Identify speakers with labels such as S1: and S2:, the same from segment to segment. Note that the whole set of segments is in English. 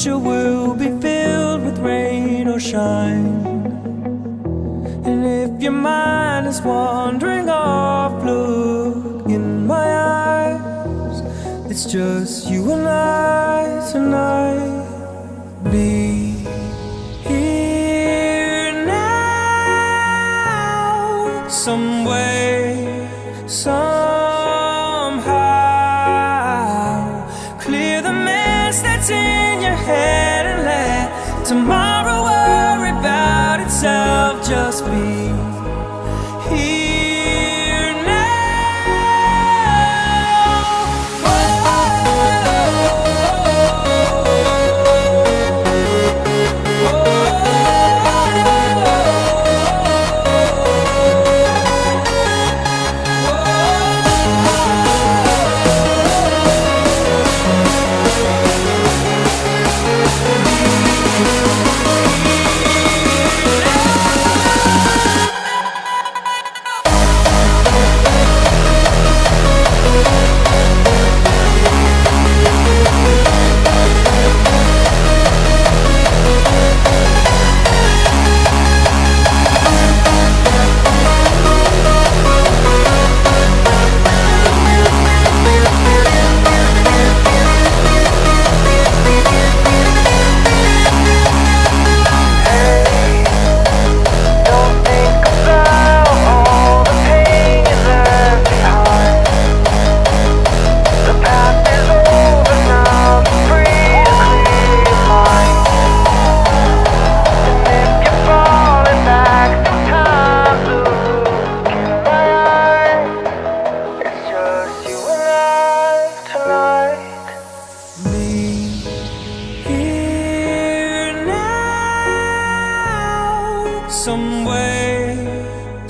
S1: future will be filled with rain or shine. And if your mind is wandering off, look in my eyes. It's just you and I tonight. Tomorrow worry about itself. Just be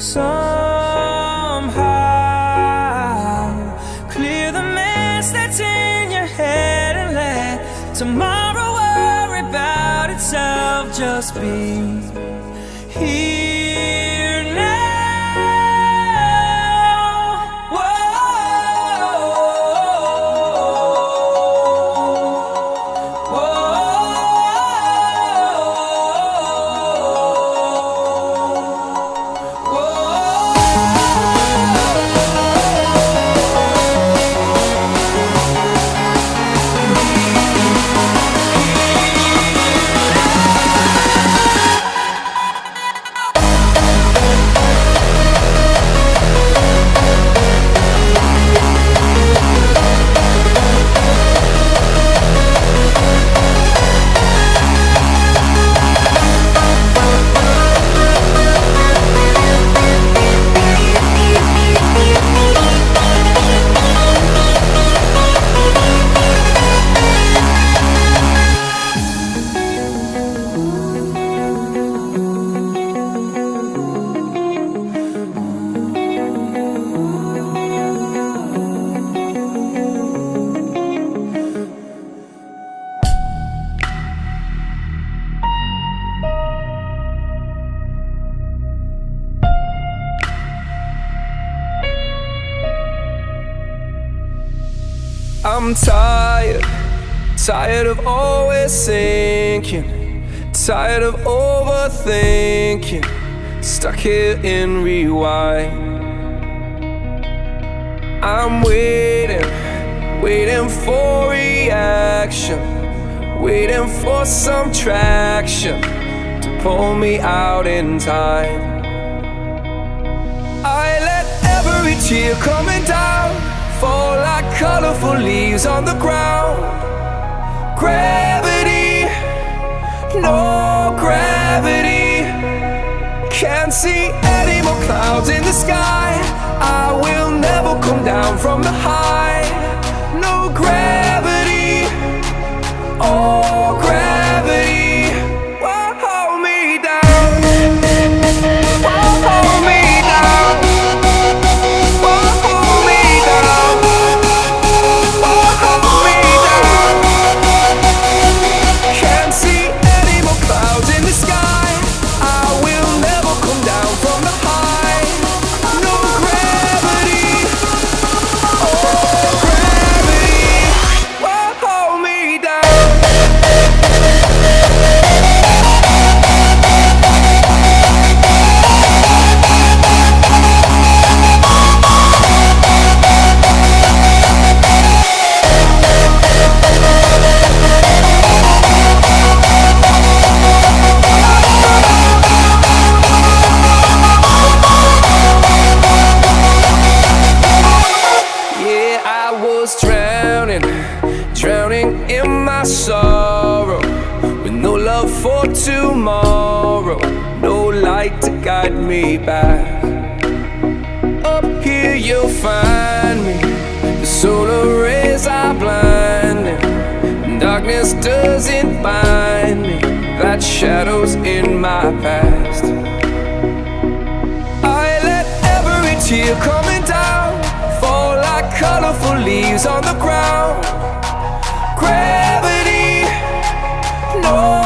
S1: somehow. Clear the mess that's in your head and let tomorrow worry about itself. Just be here
S2: I'm tired, tired of always sinking, tired of overthinking, stuck here in rewind. I'm waiting, waiting for reaction, waiting for some traction to pull me out in time. I let every tear coming down fall like colorful leaves on the ground. Gravity, no gravity. Can't see any more clouds in the sky. I will never come down from the high. No gravity, oh no tomorrow, no light to guide me back. Up here you'll find me, the solar rays are blinding, darkness doesn't bind me. That shadow's in my past. I let every tear coming down fall like colorful leaves on the ground. Gravity, no.